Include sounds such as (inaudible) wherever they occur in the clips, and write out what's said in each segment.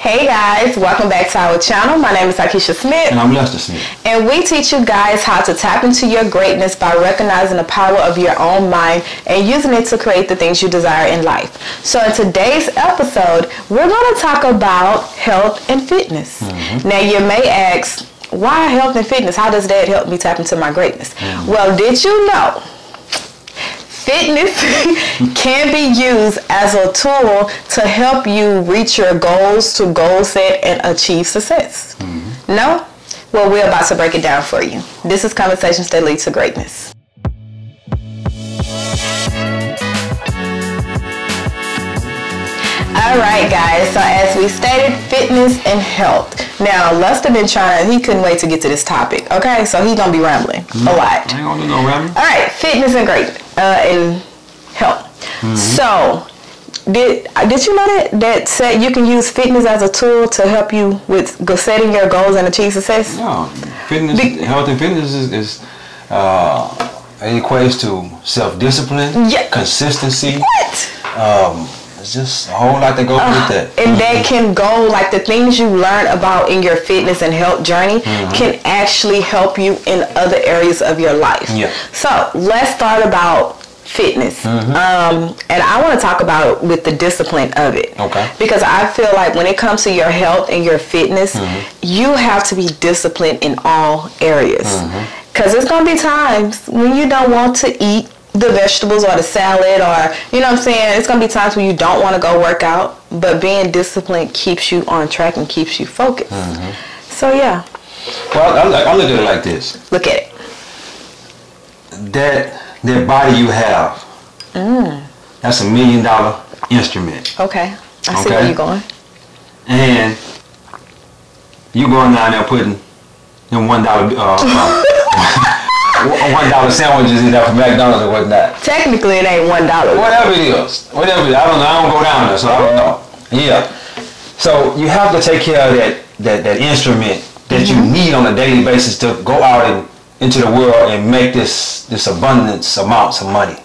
Hey guys, welcome back to our channel. My name is Akisha Smith. And I'm Lester Smith. And we teach you guys how to tap into your greatness by recognizing the power of your own mind and using it to create the things you desire in life. So in today's episode, we're going to talk about health and fitness. Mm-hmm. Now you may ask, why health and fitness? How does that help me tap into my greatness? Mm-hmm. Well, did you know fitness (laughs) can be used as a tool to help you reach your goals, to goal set, and achieve success. Mm-hmm. No? Well, we're about to break it down for you. This is Conversations That Lead to Greatness. All right, guys. So as we stated, fitness and health. Now, Lester been trying. He couldn't wait to get to this topic. Okay, so he's gonna be rambling mm-hmm. a lot. I ain't gonna do no rambling. All right, fitness and great uh, and help. Mm-hmm. So, did did you know that that said you can use fitness as a tool to help you with setting your goals and achieve success? No, fitness, Be- health, and fitness is. is uh, it equates to self discipline, yeah. consistency. What? Um, it's just a whole lot that goes uh, with that. And mm-hmm. that can go like the things you learn about in your fitness and health journey mm-hmm. can actually help you in other areas of your life. Yeah. So let's start about fitness. Mm-hmm. Um, and I want to talk about with the discipline of it. Okay. Because I feel like when it comes to your health and your fitness, mm-hmm. you have to be disciplined in all areas. Because mm-hmm. there's going to be times when you don't want to eat the vegetables or the salad or you know what I'm saying? It's gonna be times when you don't want to go work out but being disciplined keeps you on track and keeps you focused. Mm-hmm. so yeah. Well I, I, look at it like this. Look at it. That that body you have mm. that's a million dollar instrument. Okay. I okay? see where you're going. And you going down there putting them one dollar uh (laughs) one dollar sandwiches is that from McDonald's or whatnot. Technically, it ain't one dollar. Whatever it is, whatever. It is. I don't know. I don't go down there, so I don't know. Yeah. So you have to take care of that that, that instrument that mm-hmm. you need on a daily basis to go out and into the world and make this this abundance amounts of money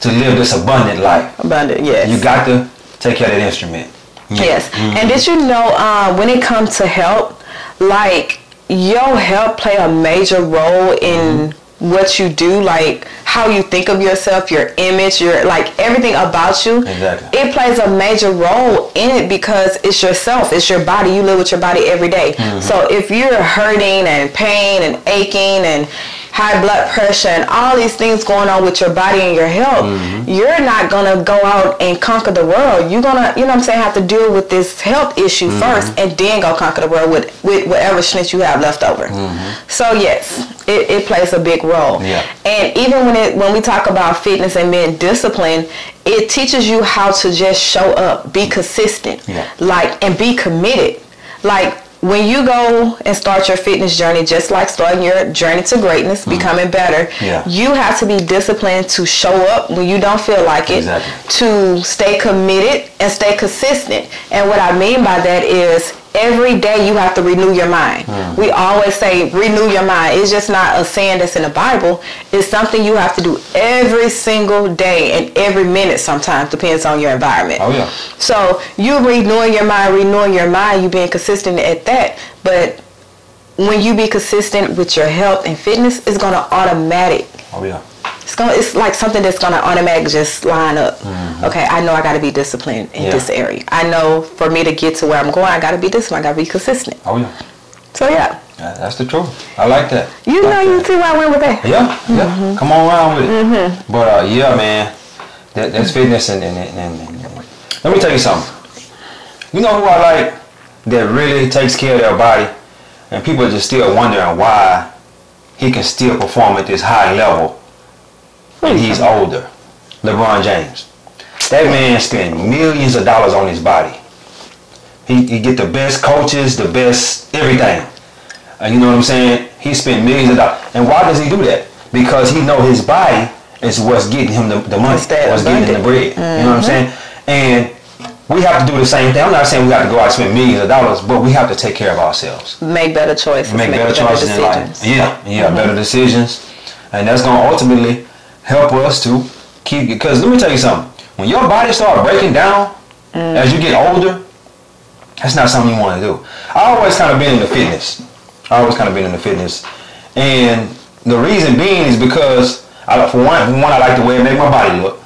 to live this abundant life. Abundant, yes. You got to take care of that instrument. Yeah. Yes. Mm-hmm. And did you know uh, when it comes to help, like your help play a major role in mm-hmm what you do, like how you think of yourself, your image, your like everything about you. Exactly. It plays a major role in it because it's yourself, it's your body. You live with your body every day. Mm-hmm. So if you're hurting and pain and aching and high blood pressure and all these things going on with your body and your health, mm-hmm. you're not gonna go out and conquer the world. You're gonna, you know what I'm saying, have to deal with this health issue mm-hmm. first and then go conquer the world with, with whatever strength you have left over. Mm-hmm. So yes, it, it plays a big role. Yeah. And even when it when we talk about fitness and being disciplined, it teaches you how to just show up, be consistent, yeah. like and be committed. Like when you go and start your fitness journey, just like starting your journey to greatness, mm-hmm. becoming better, yeah. you have to be disciplined to show up when you don't feel like it, exactly. to stay committed and stay consistent. And what I mean by that is every day you have to renew your mind. Mm. We always say renew your mind. It's just not a saying that's in the Bible. It's something you have to do every single day and every minute sometimes, depends on your environment. Oh yeah. So you renewing your mind, renewing your mind, you being consistent at that. But when you be consistent with your health and fitness, it's gonna automatic. Oh yeah it's going it's like something that's gonna automatically just line up. Mm-hmm. Okay, I know I gotta be disciplined in yeah. this area. I know for me to get to where I'm going, I gotta be disciplined. I gotta be consistent. Oh yeah. So yeah. yeah that's the truth. I like that. You like know, that. you see where I went with that. Yeah, yeah. Mm-hmm. Come on around with it. Mm-hmm. But uh, yeah, man, that, that's fitness and and, and, and, and let me tell you something. You know who I like that really takes care of their body, and people are just still wondering why he can still perform at this high level and he's older. LeBron James. That man spent millions of dollars on his body. He, he get the best coaches, the best everything. And you know what I'm saying? He spent millions of dollars. And why does he do that? Because he know his body is what's getting him the, the money, what's getting him the bread. Mm-hmm. You know what I'm saying? And we have to do the same thing. I'm not saying we have to go out and spend millions of dollars, but we have to take care of ourselves. Make better choices. Make, make better, better, choices decisions. in life. Yeah, yeah, mm-hmm. better decisions. And that's going to ultimately help us to keep because let me tell you something when your body start breaking down mm. as you get older That's not something you want to do. I always kind of been into fitness. I always kind of been into fitness, and the reason being is because I, for one, for one, I like the way it make my body look.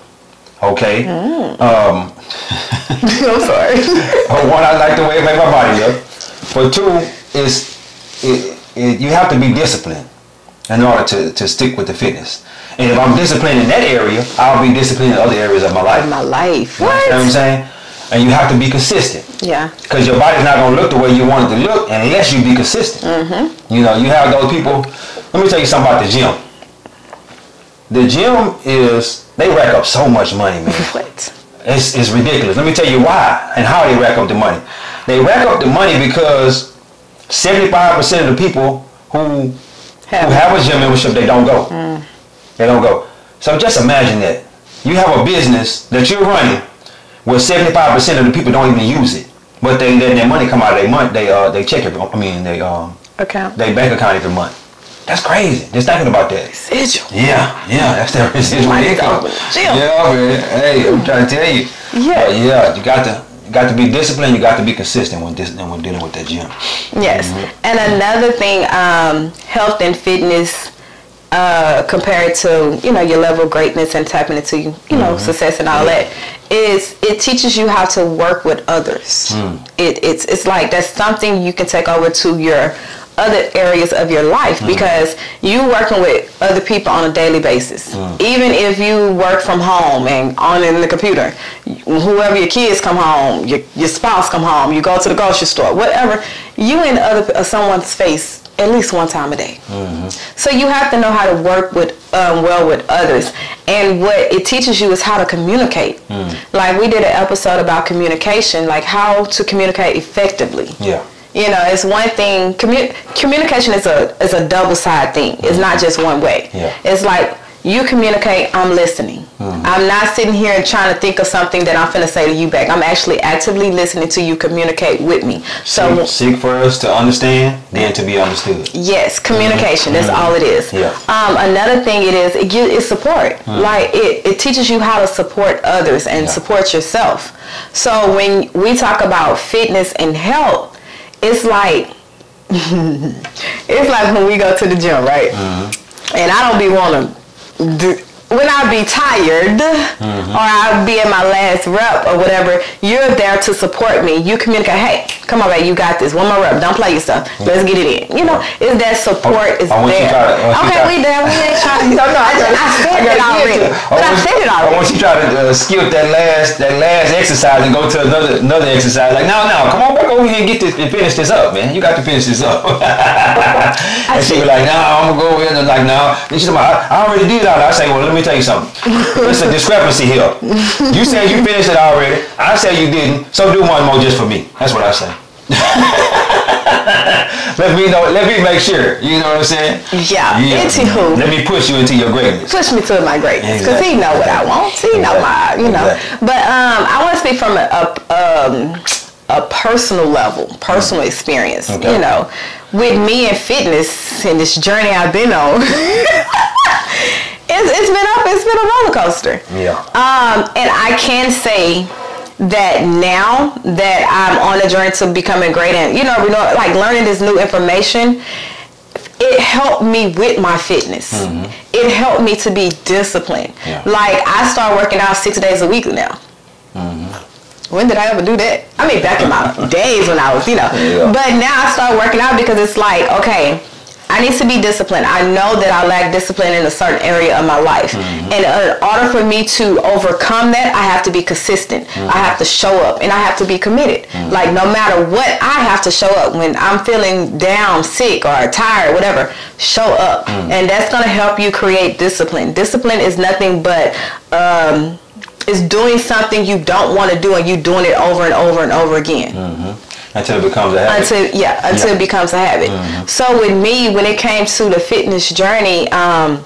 Okay. Um, (laughs) I'm sorry. (laughs) for one, I like the way it make my body look. For two, is it, it, you have to be disciplined in order to, to stick with the fitness. And if I'm disciplined in that area, I'll be disciplined in other areas of my life. My life. You understand what I'm saying? And you have to be consistent. Yeah. Because your body's not gonna look the way you want it to look unless you be consistent. Mm-hmm. You know, you have those people. Let me tell you something about the gym. The gym is they rack up so much money, man. (laughs) What? It's, it's ridiculous. Let me tell you why and how they rack up the money. They rack up the money because 75% of the people who Have- who have a gym membership, they don't go. They don't go. So just imagine that. You have a business that you're running where 75% of the people don't even use it. But they let their money come out of their month, they uh they check it. I mean they um Account. they bank account every month. That's crazy. Just thinking about that. Residual. Yeah, yeah, that's their residual Might need to income. open a gym. Yeah, man. Hey, I'm trying to tell you. Yeah. But yeah, you got to you got to be disciplined. You got to be consistent when dis- when dealing with that gym. Yes. And another thing, um, health and fitness, uh, compared to you know your level of greatness and tapping into you know success and all that, is it teaches you how to work with others. It, it's it's like that's something you can take over to your other areas of your life because you working with other people on a daily basis. Even if you work from home and on in the computer, whoever your kids come home, your, your spouse come home, you go to the grocery store, whatever, you in other uh, someone's face at least one time a day. So you have to know how to work with um, well with others, and what it teaches you is how to communicate. Like we did an episode about communication, like how to communicate effectively. Yeah. You know, it's one thing. Commu- communication is a is a double side thing. It's not just one way. Yeah. It's like you communicate. I'm listening. Uh-huh. I'm not sitting here and trying to think of something that I'm finna say to you back. I'm actually actively listening to you communicate with me. So seek, seek for us to understand, then to be understood. Yes, communication. That's mm-hmm. all it is. Yeah. Um, another thing it is it gives it's support. Mm-hmm. Like it, it teaches you how to support others and Yeah. support yourself. So when we talk about fitness and health, it's like (laughs) it's like when we go to the gym, right? Mm-hmm. And I don't be wanting to when I be tired or I be at my last rep or whatever, you're there to support me. You communicate, hey, come on, babe, you got this. One more rep. Don't play yourself. Let's get it in. You know, it's that support is I want you there. try to- I want you okay, try- we there. We ain't trying (laughs) to. no, no, I, I said it already. But I said it I want you to try to uh, skip that last that last exercise and go to another another exercise. Like, no, no, come on, back over here and get this and finish this up, man. You got to finish this up. (laughs) and she was like, no, I'm gonna go in and like, no. And she's like, I, I already did all that. I say, well, let me tell you something. It's a discrepancy here. You said you finished it already. I said you didn't. So do one more just for me. That's what I say. (laughs) let me know. Let me make sure. You know what I'm saying? Yeah. Into who? Let me push you into your greatness. push me to my greatness because he know what I want. He know my, you know. Exactly. But um, I want to speak from a, a um a personal level, personal experience. Okay. You know, with me and fitness and this journey I've been on. (laughs) it's, it's been up. It's been a roller coaster. Yeah. Um, and I can say that now that I'm on a journey to becoming great and you know, you know, like learning this new information, it helped me with my fitness. It helped me to be disciplined. Yeah. Like I start working out six days a week now. Mhm. When did I ever do that? I mean, back in my (laughs) days when I was, you know. Yeah. But now I start working out because it's like, okay, I need to be disciplined. I know that I lack discipline in a certain area of my life. Mm-hmm. And in order for me to overcome that, I have to be consistent. I have to show up and I have to be committed. Mm-hmm. Like no matter what, I have to show up when I'm feeling down, sick, or tired, whatever. Show up. Mm-hmm. And that's going to help you create discipline. Discipline is nothing but um, is doing something you don't want to do and you doing it over and over and over again Until it becomes a habit. until yeah until Yeah. it becomes a habit so with me when it came to the fitness journey um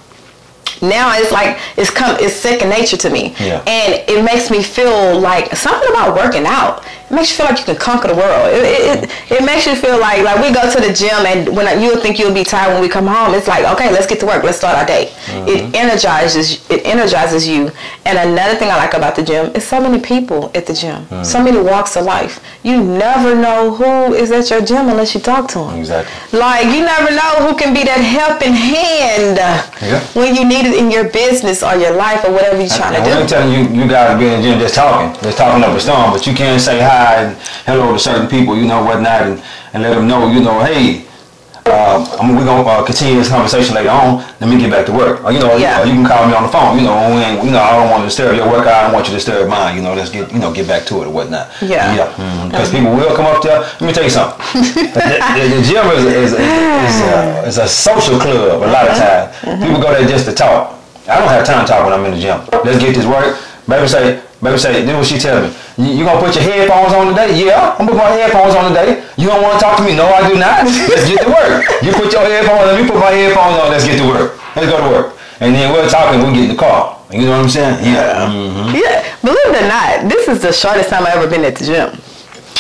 now it's like it's come it's second nature to me Yeah. and it makes me feel like something about working out makes you feel like you can conquer the world. It, it, it, makes you feel like like we go to the gym and when you would think you'll be tired when we come home, it's like okay, let's get to work, let's start our day. Mm-hmm. It energizes it energizes you. And another thing I like about the gym is so many people at the gym, Mm. so many walks of life. You never know who is at your gym unless you talk to them. Exactly. Like you never know who can be that helping hand Yeah. when you need it in your business or your life or whatever you're trying And to we do. ain't telling you, you guys be in the gym just talking, just talking up a storm, but you can't say hi and hello to certain people, you know, whatnot, and, and let them know, you know, hey, uh, I mean, we're going to uh, continue this conversation later on. Let me get back to work. Or, you know, Yeah. or you can call me on the phone. You know, when we you know, I don't want to disturb your work. I don't want you to disturb mine. You know, let's get, you know, get back to it or whatnot. Yeah. Yeah. Because people will come up there. Let me tell you something. (laughs) the, the, the gym is, is, is, is, a, is a social club a lot of times. People go there just to talk. I don't have time to talk when I'm in the gym. Let's get this work. Baby say, baby say, this is what she tell me. You, you gonna put your headphones on today? Yeah, I'm gonna put my headphones on today. You don't want to talk to me? No, I do not. Let's get to work. You put your headphones on, let me put my headphones on, let's get to work. Let's go to work. And then we're talking, we'll get in the car. You know what I'm saying? Yeah. Mhm. Yeah, believe it or not, this is the shortest time I've ever been at the gym.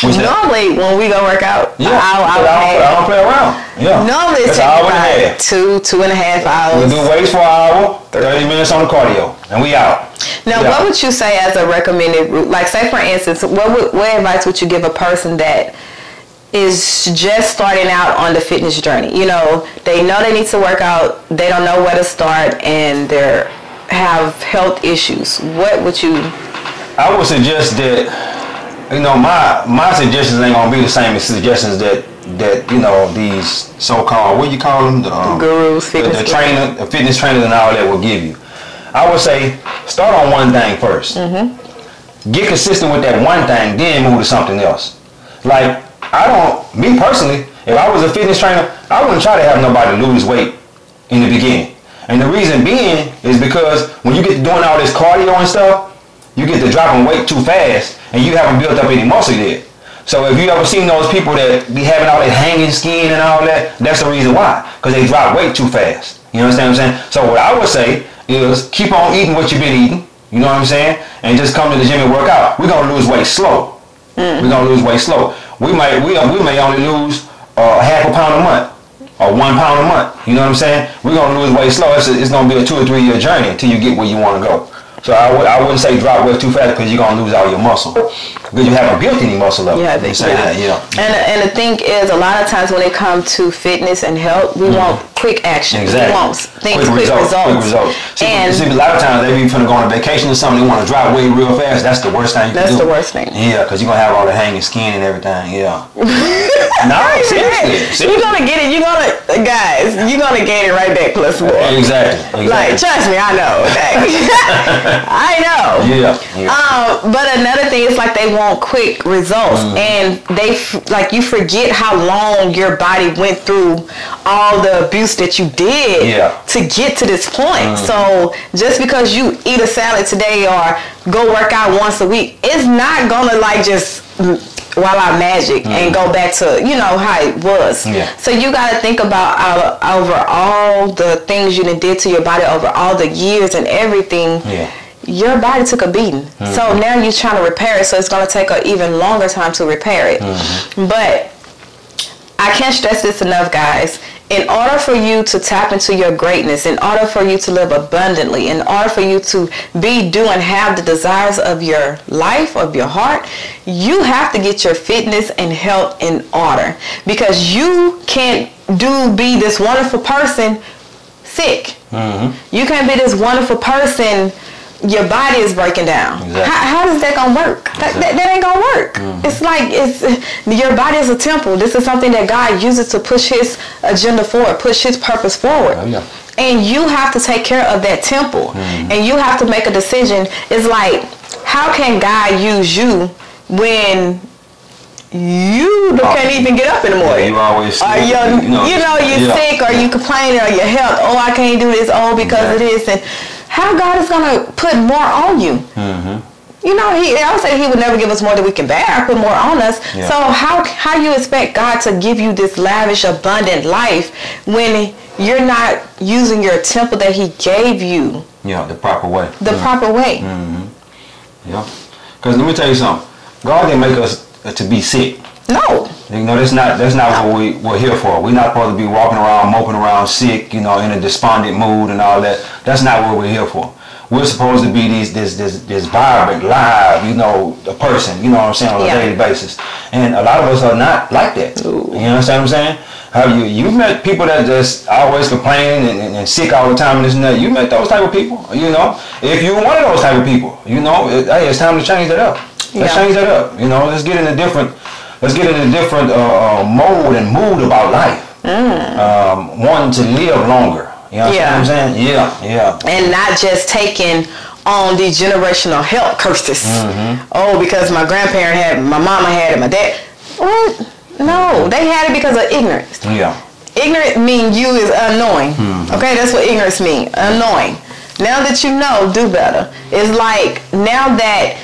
What's that? Normally, when we go work out, Yeah, an hour, hour I, and a don't, I half. don't play around. Yeah. Normally, it's an taking hour and a about half. two, two and a half hours. We do weights for an hour, 30 minutes on the cardio, and we out. Now, Yeah. what would you say as a recommended route? Like, say for instance, what would, what advice would you give a person that is just starting out on the fitness journey? You know, they know they need to work out, they don't know where to start, and they have health issues. What would you? I would suggest that, you know, my my suggestions ain't gonna be the same as suggestions that that you know these so-called what you call them the um, Gurus, the, the trainer, the fitness trainers, and all that will give you. I would say start on one thing 1st Get consistent with that one thing, then move to something else. Like I don't, me personally, if I was a fitness trainer, I wouldn't try to have nobody lose weight in the beginning. And the reason being is because when you get to doing all this cardio and stuff, you get to dropping weight too fast and you haven't built up any muscle yet. So if you ever seen those people that be having all that hanging skin and all that, that's the reason why. Because they drop weight too fast. You understand what I'm saying? So what I would say is keep on eating what you've been eating. You know what I'm saying? And just come to the gym and work out. We're gonna lose weight slow. We're gonna lose weight slow. We might we, we may only lose uh, half a pound a month or one pound a month. You know what I'm saying? We're gonna lose weight slow. It's, it's gonna be a two or three year journey until you get where you want to go. So I would I wouldn't say drop weight too fast because you're gonna lose all your muscle because you haven't built any muscle up. Yeah, they, say yeah. that, yeah. And and the thing is, a lot of times when it comes to fitness and health, we want quick action. Mm-hmm. Exactly. We want things quick, results. Quick results. See, And see, a lot of times they be trying to go on a vacation or something. They want to drop weight real fast. That's the worst thing you That's can do. the worst thing. Yeah, because you're gonna have all the hanging skin and everything. Yeah. (laughs) no, seriously. you're gonna get it. You're gonna, guys. You're gonna gain it right back plus more. Exactly. exactly. Like, trust me, I know. (laughs) (laughs) I know. yeah. yeah. Um, but another thing is like they want quick results, Mm-hmm. and they like you forget how long your body went through all the abuse that you did Yeah. To get to this point. So just because you eat a salad today or go work out once a week, it's not gonna like just mm, while I magic and go back to you know how it was. Yeah. So you got to think about uh, over all the things you did to your body over all the years and everything Yeah. Your body took a beating. Mm-hmm. So now you're trying to repair it, so it's going to take an even longer time to repair it. Mm-hmm. But I can't stress this enough, guys. In order for you to tap into your greatness, in order for you to live abundantly, in order for you to be, do, and have the desires of your life, of your heart, you have to get your fitness and health in order. Because you can't do, be this wonderful person sick. Mm-hmm. You can't be this wonderful person. Your body is breaking down. Exactly. How, how does that gonna work? That, that, that ain't gonna work. Mm-hmm. It's like it's your body is a temple. This is something that God uses to push His agenda forward, push His purpose forward. Oh, yeah. And you have to take care of that temple, mm-hmm. and you have to make a decision. It's like, how can God use you when you oh. can't even get up in the morning? You always. Or you, you know, you're yeah. sick or you complaining or your health. Oh, I can't do this. Oh, because of this. And how God is gonna put more on you? Mm-hmm. You know, He. I would say He would never give us more than we can bear. Put more on us. Yeah. So how how you expect God to give you this lavish, abundant life when you're not using your temple that He gave you Yeah, the proper way. the proper way? Mm. Yeah. Because let me tell you something. God didn't make us to be sick. No. You know, that's not that's not what we we're here for. We're not supposed to be walking around moping around sick, you know, in a despondent mood and all that. That's not what we're here for. We're supposed to be these this this this vibrant, live, you know, a person, you know what I'm saying, on Yeah. a daily basis. And a lot of us are not like that. Ooh. You understand what I'm saying? Have you you met people that just always complaining and, and, and sick all the time and this and that? You met those type of people, you know? If you're one of those type of people, you know, it, hey, it's time to change that up. Let's Yeah. change that up. You know, let's get in a different let's get in a different uh, uh, mode and mood about life. Um, wanting to live longer. You know Mm. Yeah. what I'm saying? Yeah, yeah. and not just taking on the generational health curses. Mm-hmm. Oh, because my grandparent had, my mama had it, my dad. What? No, they had it because of ignorance. Yeah. Ignorant mean you is unknowing. Okay, that's what ignorance mean. Unknowing. Now that you know, do better. It's like now that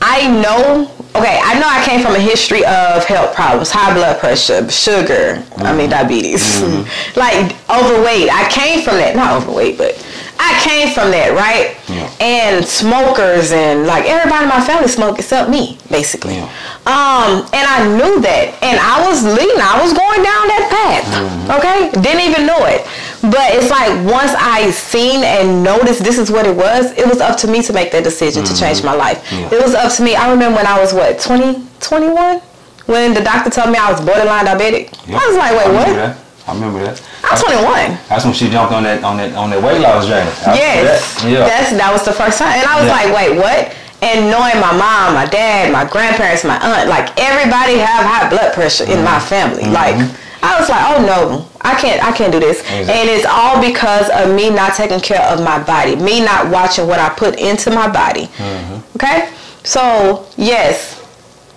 I know. Okay, I know I came from a history of health problems, high blood pressure, sugar. I mean mm. diabetes, mm-hmm. (laughs) like overweight. I came from that. Not overweight, but I came from that, right? Yeah. And smokers and like everybody in my family smoke except me, basically. Yeah. Um, and I knew that, and I was leading. I was going down that path. Mm-hmm. Okay, didn't even know it, but it's like once I seen and noticed this is what it was, it was up to me to make that decision to change mm-hmm. my life. Yeah. It was up to me. I remember when I was what 20, 21? when the doctor told me I was borderline diabetic. I was like, wait, I remember what? That. I remember that. I'm 21. That's when she jumped on that on that on that weight loss journey. After Yes, that, yeah. that's that was the first time, and I was Yeah. like, wait, what? And knowing my mom, my dad, my grandparents, my aunt, like everybody have high blood pressure in my mm-hmm. family. Like mm-hmm. I was like, oh no, I can't, I can't do this. Exactly. And it's all because of me not taking care of my body, me not watching what I put into my body. Mm-hmm. Okay, so yes,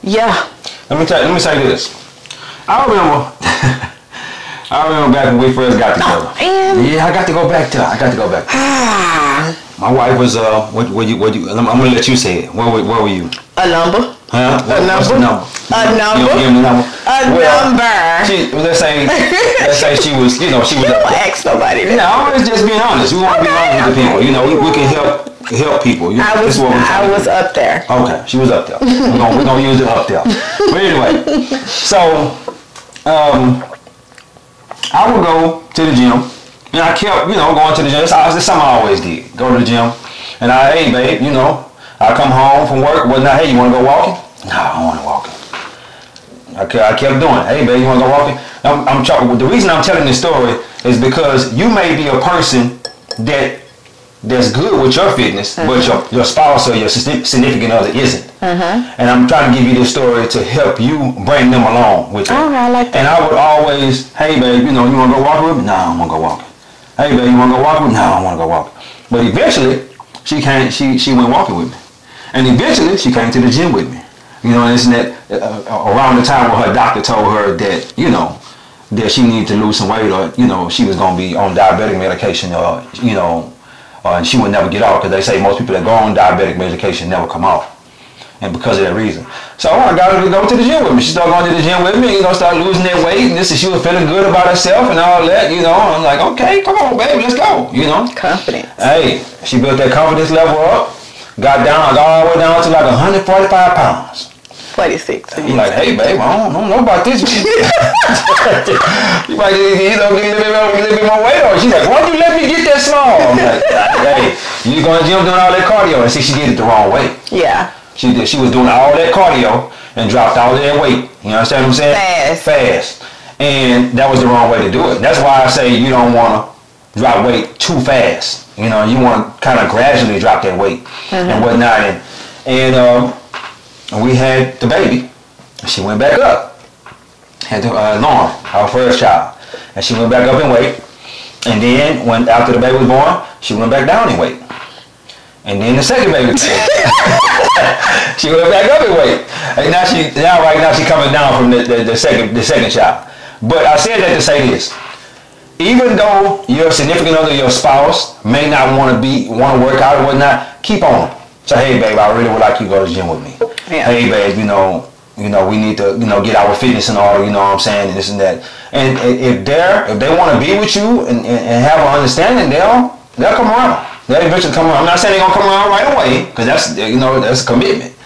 yeah, Let me tell let me say this. I remember (laughs) I remember back when we first got together. man. Yeah, I got to go back to I got to go back. ah, My wife was uh what what you what you I'm, gonna let you say it. Where were where were you? a number, Huh? What- the number? number? A You number? me the number. a Well, number. She, let's say let's say she was you know she was Don't ask nobody. that. No, it's just being honest. We want to be honest with the people. You know, we, we can help help people. You, I was, I was up there. Okay, she was up there. We're gonna, we're gonna use it up there. But anyway, so um, I would go to the gym, and I kept, you know, going to the gym. That's, that's something I always did. Go to the gym, and I, hey, babe, you know, I come home from work. Well, now, hey, you want to go walking? No, I don't want to walk. I kept, I kept doing. it. Hey, babe, you want to go walking? I'm, I'm The reason I'm telling this story is because you may be a person that that's good with your fitness, but uh-huh. your, your spouse or your significant other isn't. Uh-huh. And I'm trying to give you this story to help you bring them along with you. Oh, I like that. And I would always, hey babe, you know, you want to go walking with me? No, I don't want to go walking. Hey babe, you want to go walking with me? No, I don't want to go walking. But eventually, she came. She she went walking with me, and eventually she came to the gym with me. You know, and isn't that uh, around the time where her doctor told her that you know that she needed to lose some weight, or you know she was gonna be on diabetic medication, or you know, uh, and she would never get off because they say most people that go on diabetic medication never come off, and because of that reason. So I got her to go to the gym with me. She started going to the gym with me, you know, started losing that weight, and this, she was feeling good about herself and all that, you know. I'm like, okay, come on, baby, let's go, you know. Confidence. Hey, she built that confidence level up, got down, got all the way down to like 145 pounds. 46. I'm like, hey, babe, I don't, I don't know about this. (laughs) you might, you know, get a little bit, more- a little bit more weight on. She's like, why'd you let me get that small? I'm like, hey, you going to gym doing all that cardio. And see, she did it the wrong way. Yeah. She did, she was doing all that cardio and dropped all that weight. You understand what I'm saying? Fast. Fast. And that was the wrong way to do it. That's why I say you don't want to drop weight too fast. You know, you want to kind of gradually drop that weight and whatnot. And, and um, we had the baby. She went back up. Had the, uh, Lauren, our first child. And she went back up in weight. And then when after the baby was born, she went back down in weight. And then the second baby came. (laughs) she went back up in weight. And now she now right now she coming down from the, the, the second the second child. But I said that to say this. Even though your significant other, your spouse, may not want to be want to work out or whatnot, keep on. Say, hey babe, I really would like you to go to the gym with me. Yeah. Hey babe, you know, you know, we need to, you know, get our fitness in order, you know what I'm saying, and this and that. And if they're if they want to be with you and, and, and have an understanding, they'll they'll come around. They'll eventually come around. I'm not saying they're gonna come around right away, because that's you know, that's a commitment.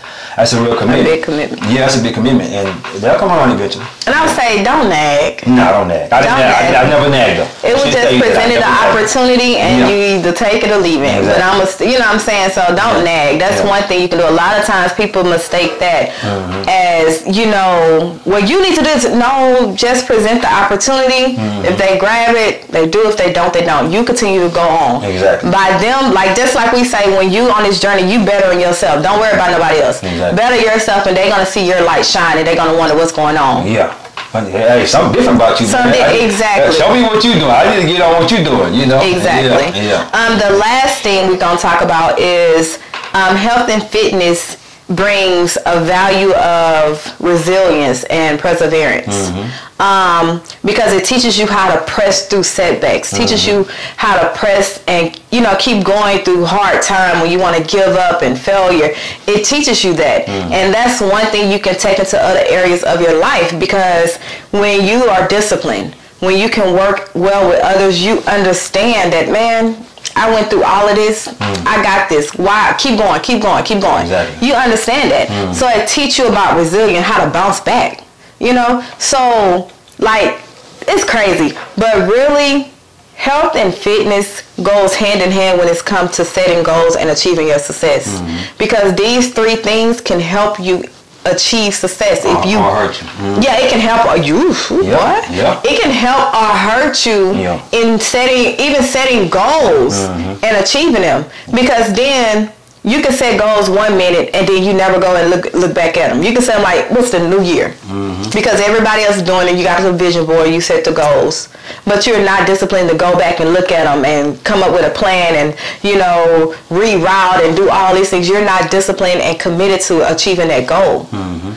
That's a real commitment. big commitment. Yeah, that's a big commitment, and they'll come around eventually. And I would say, don't nag. No, I don't nag. I, Don't nag. I. I never nagged them. It was just presented nagged. opportunity, and Yeah. you either take it or leave it. But I'm, a, you know, what I'm saying so. Don't Yeah. nag. That's Yeah. one thing you can do. A lot of times, people mistake that Mm-hmm. as you know, what you need to do is no, just present the opportunity. Mm-hmm. If they grab it, they do. If they don't, they don't. You continue to go on. Exactly. By them, like just like we say, when you on this journey, you better in yourself. Don't worry about nobody else. Exactly. Better yourself, and they're gonna see your light shine, and they're gonna wonder what's going on. Yeah. Hey, something different about you. Something-. I- exactly. Show me what you're doing. I need to get on what you're doing. You know. Exactly. Yeah. yeah. Um, the last thing we're gonna talk about is um, health and fitness brings a value of resilience and perseverance. Mm-hmm. Um, because it teaches you how to press through setbacks, teaches you mm-hmm. how to press and you know keep going through hard time when you want to give up and failure. It teaches you that, mm. and that's one thing you can take into other areas of your life because when you are disciplined, when you can work well with others, you understand that man. I went through all of this. Mm. I got this. Why? Keep going. Keep going. Keep going. Exactly. You understand that. Mm. So it teach you about resilience, how to bounce back. You know. So like, it's crazy, but really, health and fitness goes hand in hand when it's come to setting goals and achieving your success. Mm-hmm. Because these three things can help you achieve success if you or hurt you. Mhm. yeah, it can help uh, you. Yeah, What? yeah. It can help or hurt you Yeah. in setting, even setting goals Mm-hmm. and achieving them. Because then you can set goals one minute and then you never go and look look back at them. You can say like, "What's the new year?" Mm-hmm. Because everybody else is doing it. You got the vision board. You set the goals, but you're not disciplined to go back and look at them and come up with a plan and you know reroute and do all these things. You're not disciplined and committed to achieving that goal Mm-hmm.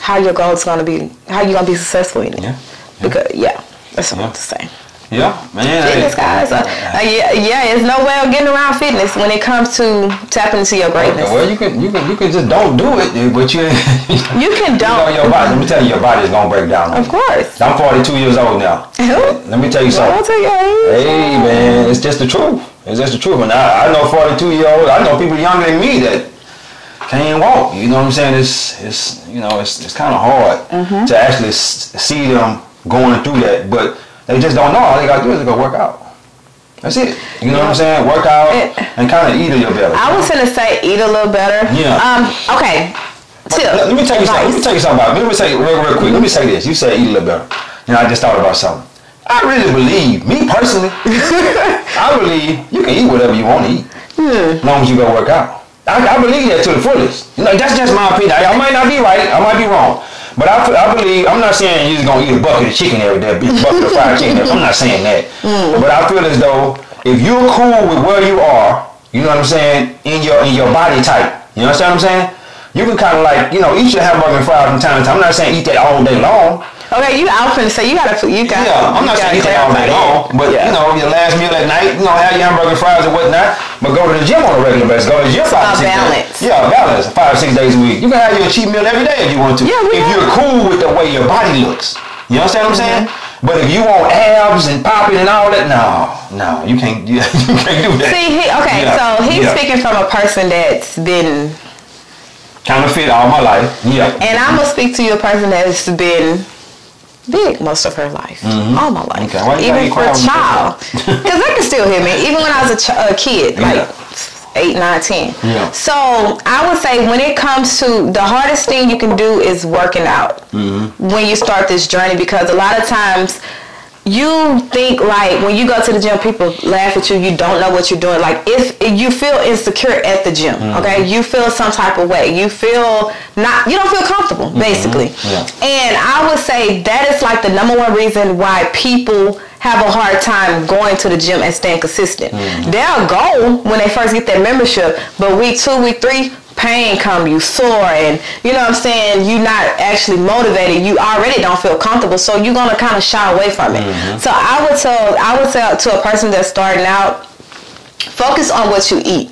how your goal is going to be, how you going to be successful in it. Yeah. Because yeah, that's what I Yeah. want to say. Yeah, man. Fitness, guys. Uh, uh, yeah, yeah, there's no way of getting around fitness when it comes to tapping into your greatness. Well, you can you can you can just don't do it, but you (laughs) You can You know, don't. your body. Let me tell you, your body is gonna break down. Of course. I'm 42 years old now. Who? Let me tell you something. I'll tell you. Hey man, it's just the truth. It's just the truth. And I, I know 42 year old. I know people younger than me that can't walk. You know what I'm saying? It's it's you know it's it's kind of hard Mm-hmm. to actually s- see them going through that, but they just don't know. All they gotta do is go work out. That's it. You know what I'm saying? Work out It- and kind of eat a little better. I was gonna say eat a little better. Yeah. Um. Okay. Tip. Let, let me tell you something. Let me tell you something about. Let me say real, real quick. Let me say this. You said eat a little better. And I just thought about something. I really believe, me personally, (laughs) I believe you can eat whatever you want to eat, as long as you go work out. I, I believe that to the fullest. You know, that's just my opinion. I, I might not be right. I might be wrong. But I, I believe, I'm not saying you're just to eat a bucket of chicken every day, a bucket of fried chicken. I'm not saying that. Hmm. But I feel as though if you're cool with where you are, you know what I'm saying, in your in your body type, you understand what I'm saying? You can kind of like, you know, eat your hamburger and fries from time to time. I'm not saying eat that all day long. Okay, you out finna say you gotta you got Yeah, I'm not saying eat that all day long, but Yeah. you know, your last meal at night, you know, have your hamburger fries and whatnot, but go to the gym on a regular basis. Go to the gym five, six balance. days. Yeah, balance, five, six days a week. You can have your cheat meal every day if you want to. Yeah, if have- you're cool with the way your body looks. You understand what I'm saying? Mm-hmm. But if you want abs and popping and all that, no, no, you can't. You, (laughs) you can't do that. See, he, okay, Yeah, so he's yeah. speaking from a person that's been, Kind of fit all my life. Yeah. and I'm gonna speak to you a person that's been big most of her life, all my life, Mm-hmm. Okay, why even for a quiet when you child, because they can still hear me, even when I was a, ch- a kid, like Yeah. eight, nine, ten. Yeah. So I would say when it comes to the hardest thing you can do is working out Mm-hmm. when you start this journey, because a lot of times you think like when you go to the gym, people laugh at you. You don't know what you're doing. Like if, if you feel insecure at the gym, Mm-hmm. okay, you feel some type of way. You feel not. You don't feel comfortable, basically. Mm-hmm. Yeah. And I would say that is like the number one reason why people have a hard time going to the gym and staying consistent. Mm-hmm. They'll go when they first get their membership, but week two, week three, pain come, you sore, and you know what I'm saying, you're not actually motivated. You already don't feel comfortable, so you're gonna kind of shy away from it. Mm-hmm. So I would tell, I would tell to a person that's starting out, focus on what you eat.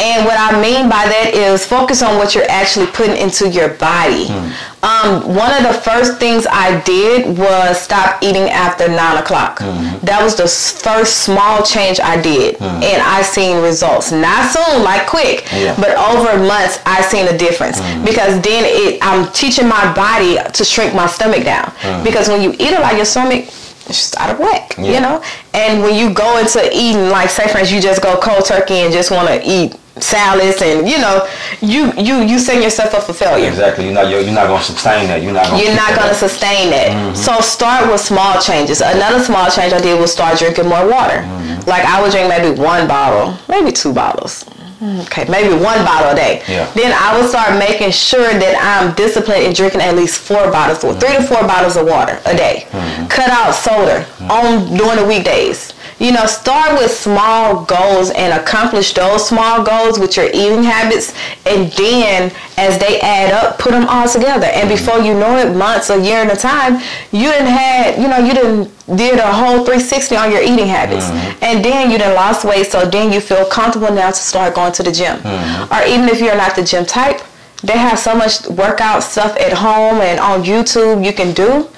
And what I mean by that is focus on what you're actually putting into your body. Hmm. Um, one of the first things I did was stop eating after nine o'clock. Hmm. That was the first small change I did, hmm. and I seen results. Not soon, like quick, Yeah. but over months I seen a difference because then it I'm teaching my body to shrink my stomach down because when you eat a lot, your stomach it's just out of whack, Yeah. you know. And when you go into eating, like say for instance, you just go cold turkey and just want to eat salads and you know, you you you setting yourself up for failure. Exactly. You're not you're, you're not gonna sustain that. You're not gonna You're not going to sustain that. Mm-hmm. So start with small changes. Another small change I did was start drinking more water. Mm-hmm. Like I would drink maybe one bottle, maybe two bottles. Mm-hmm. Okay, maybe one bottle a day. Yeah. Then I would start making sure that I'm disciplined in drinking at least four bottles, or three to four bottles of water a day. Cut out soda on during the weekdays. You know, start with small goals and accomplish those small goals with your eating habits, and then as they add up, put them all together. And before you know it, months, a year at a time, you didn't had, you know, you didn't did a whole 360 on your eating habits, mm-hmm. and then you done lost weight. So then you feel comfortable now to start going to the gym, mm-hmm. or even if you're not the gym type, they have so much workout stuff at home and on YouTube you can do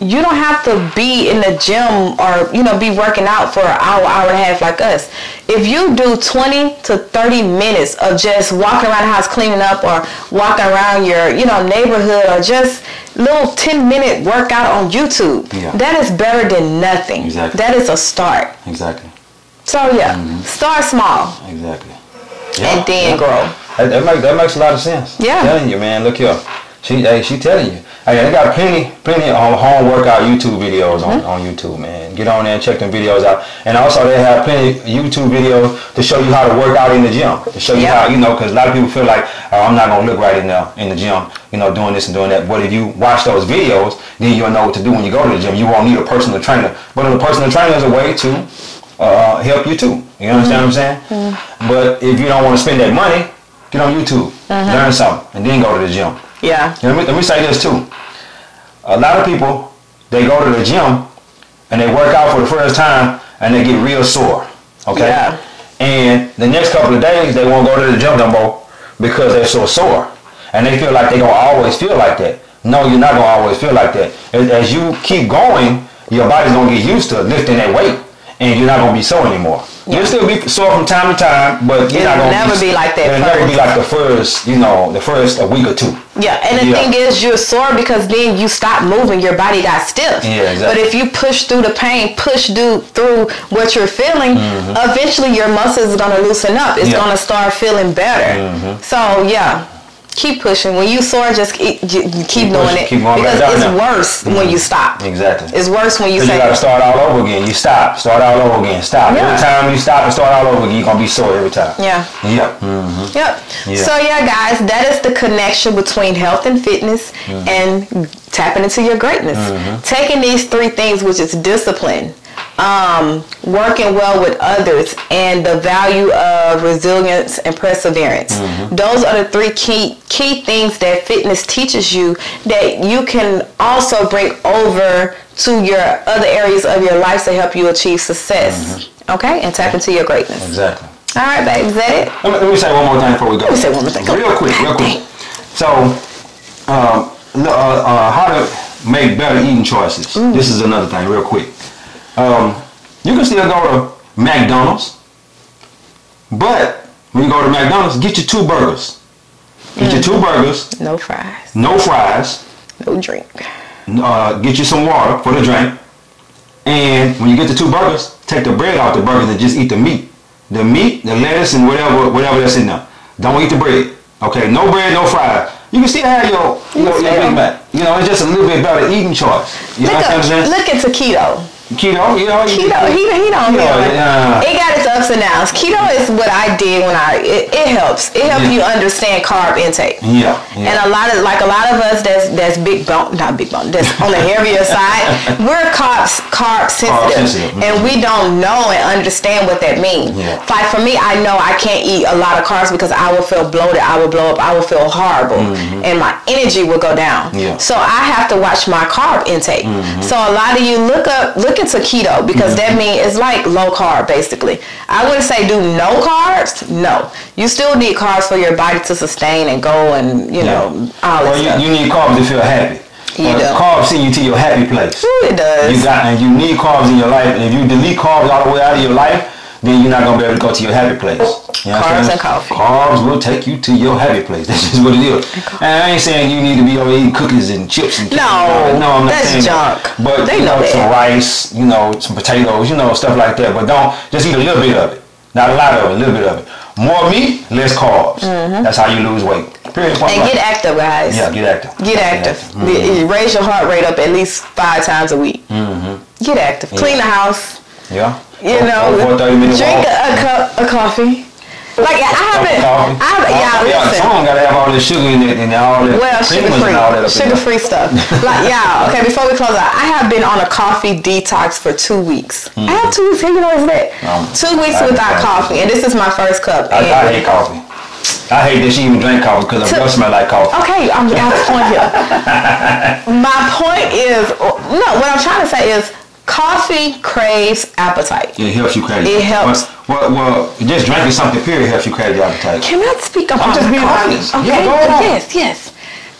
you don't have to be in the gym or you know be working out for an hour hour and a half like us if you do 20 to 30 minutes of just walking around the house cleaning up or walking around your you know neighborhood or just little 10 minute workout on youtube Yeah. that is better than nothing Exactly. that is a start Exactly. so yeah mm-hmm. start small Exactly. and then grow That, that, make, that makes a lot of sense. Yeah. telling you, man. Look here. She, hey, she telling you. Hey, they got plenty, plenty of home workout YouTube videos on, Mm-hmm. on YouTube, man. Get on there and check them videos out. And also, they have plenty of YouTube videos to show you how to work out in the gym. To show you Yeah. how, you know, because a lot of people feel like, oh, I'm not gonna look right in the in the gym, you know, doing this and doing that. But if you watch those videos, then you'll know what to do when you go to the gym. You won't need a personal trainer. But a personal trainer is a way to uh, help you too. You understand what I'm saying? But if you don't want to spend that money, get on YouTube, learn something, and then go to the gym. Yeah And let, me, let me say this too. A lot of people, they go to the gym and they work out for the first time and they get real sore. Okay? Yeah. And the next couple of days, they won't go to the gym no more because they're so sore. And they feel like they're going to always feel like that. No, you're not going to always feel like that. As, as you keep going, your body's going to get used to lifting that weight and you're not going to be sore anymore. You'll still be sore from time to time, but you're It'll not going to never be like that It'll never be like the first, you know, the first a week or two. Yeah, and the Yeah. thing is, you're sore because then you stop moving, your body got stiff. Yeah, exactly. But if you push through the pain, push through through what you're feeling, eventually your muscles is gonna loosen up. It's Mm-hmm. Yeah. Mm-hmm. gonna start feeling better. So yeah. Keep pushing. When you sore, just keep, keep, Keep doing it keep going back because it's now. worse when you stop. Exactly. It's worse when you say you got to start all over again. You stop, start all over again, stop. Yeah. Every time you stop and start all over again, you're gonna be sore every time. Yeah. Yeah. Mm-hmm. Yep. Yeah. So yeah, guys, that is the connection between health and fitness Mm-hmm. and tapping into your greatness. Taking these three things, which is discipline, um, working well with others, and the value of resilience and perseverance. Mm-hmm. Those are the three key key things that fitness teaches you that you can also bring over to your other areas of your life to help you achieve success. Okay, and tap into your greatness. Exactly. All right, babe, is that it? Let me, let me say one more thing before we go. Let me say one more thing. Real quick, real quick. So, um, uh, uh, how to make better eating choices. This is another thing, real quick. Um, you can still go to McDonald's, but when you go to McDonald's, get you two burgers. Get you two burgers, No fries. no fries, No drink. uh, get you some water for the drink. And when you get the two burgers, take the bread out the burgers and just eat the meat. The meat, the lettuce, and whatever whatever that's in there. Don't eat the bread. Okay, no bread, no fries. You can still have your your, your Big Mac. You know, it's just a little bit better eating choice. You know Look, what I'm saying? look into keto. Keto, you know. you- Keto, he, he don't Keto, know. yeah. It got its ups and downs. Keto is what I did when I, it, it helps. It helps Yeah. you understand carb intake. Yeah, yeah. And a lot of, like a lot of us that's, that's big bone, not big bone, that's on the heavier (laughs) side, we're carb, carb sensitive. sensitive, And we don't know and understand what that means. Yeah. Like for me, I know I can't eat a lot of carbs because I will feel bloated, I will blow up, I will feel horrible, and my energy will go down. Mm-hmm. Yeah. So I have to watch my carb intake. So a lot of you look up look look into keto because that means it's like low carb basically. I wouldn't say do no carbs. No, you still need carbs for your body to sustain and go and you know all Well, you, you need carbs to feel happy. You Uh, do. Carbs send you to your happy place. Ooh, it does. You got and you need carbs in your life. And if you delete carbs all the way out of your life, then you're not gonna be able to go to your happy place. You know Carbs and coffee. Carbs will take you to your happy place. (laughs) That's just what it is. And I ain't saying you need to be over eating cookies and chips and No, no, I'm not that's saying junk. That. But They you know, know some rice, you know, some potatoes, you know, stuff like that. But don't just eat a little bit of it. Not a lot of it, a little bit of it. More meat, less carbs. That's how you lose weight. Period. Mm-hmm. and get active, guys. Yeah, get active. Get active. Mm-hmm. Raise your heart rate up at least five times a week. Get active. Clean the house. Yeah. You know, or 30 minute drink a, a cup of coffee. Like I haven't. I haven't. Oh, Yeah, listen. Someone gotta have all this sugar in it and all that. Well, sugar creamers and all that free, sugar free stuff. like (laughs) y'all, okay. Before we close out, I have been on a coffee detox for two weeks. I have two weeks. You know that? Um, two weeks I without coffee, and this is my first cup. I, I hate coffee. I hate that she even drank coffee because her breath smell like coffee. Okay, I'm out of point here. (laughs) My point is, no, what I'm trying to say is coffee craves appetite. It helps you crave It helps. Well, well, just drinking something period helps you crave the appetite. Can I speak about just being honest. Okay, Yeah, go ahead yes, yes.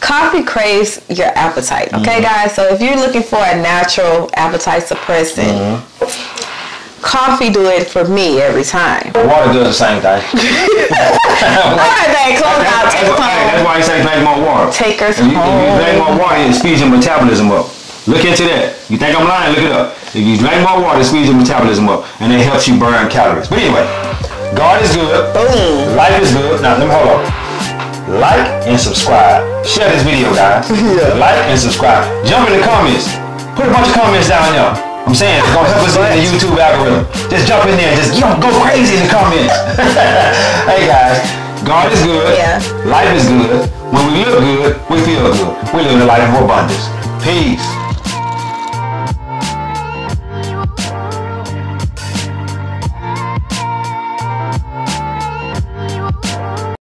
Coffee craves your appetite, okay, Mm-hmm. guys? So if you're looking for a natural appetite suppressant, Mm-hmm. coffee do it for me every time. Water does the same thing. All right, babe, close out. Take That's, that's why you say drink more water. Take us If you, if you drink more water, it speeds your metabolism up. Look into that. You think I'm lying? Look it up. If you drink more water, it speeds your metabolism up, and it helps you burn calories. But anyway, God is good. Boom. Life is good. Now let me hold on. Like and subscribe. Share this video, guys. (laughs) yeah. Like and subscribe. Jump in the comments. Put a bunch of comments down there. I'm saying it's gonna help us in the YouTube algorithm. Just jump in there. Just you know, go crazy in the comments. (laughs) hey guys, God is good. Yeah. Life is good. When we look good, we feel good. We live in a life of abundance. Peace.